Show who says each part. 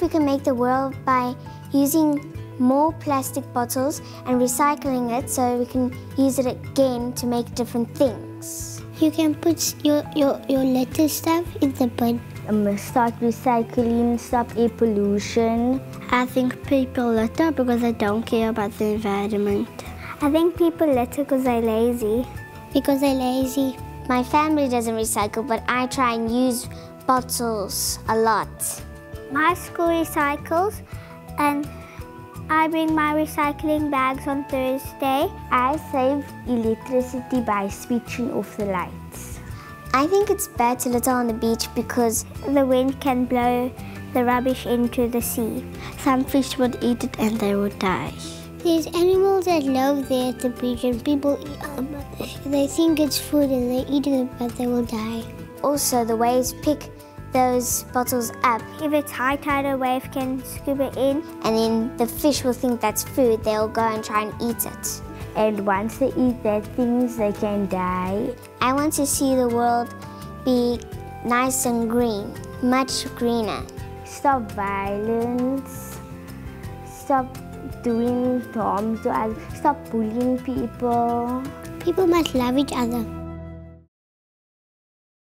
Speaker 1: we can make the world by using more plastic bottles and recycling it so we can use it again to make different things.
Speaker 2: You can put your, your, your litter stuff in the bin.
Speaker 3: Um, start recycling, stop air pollution.
Speaker 2: I think people litter because they don't care about the environment.
Speaker 4: I think people litter because they're lazy.
Speaker 2: Because they're lazy.
Speaker 1: My family doesn't recycle, but I try and use bottles a lot.
Speaker 4: My school recycles and I bring my recycling bags on Thursday.
Speaker 3: I save electricity by switching off the lights.
Speaker 1: I think it's bad to litter on the beach because
Speaker 4: the wind can blow the rubbish into the sea.
Speaker 2: Some fish would eat it and they would die. There's animals that live there at the beach and people, eat um, they think it's food and they eat it but they will die.
Speaker 1: Also, the waves pick those bottles up.
Speaker 4: If it's high tide, a wave can scoop it in.
Speaker 1: And then the fish will think that's food, they'll go and try and eat it.
Speaker 3: And once they eat that things, they can die.
Speaker 1: I want to see the world be nice and green, much greener.
Speaker 3: Stop violence, stop doing harm to others, stop bullying people.
Speaker 2: People must love each other.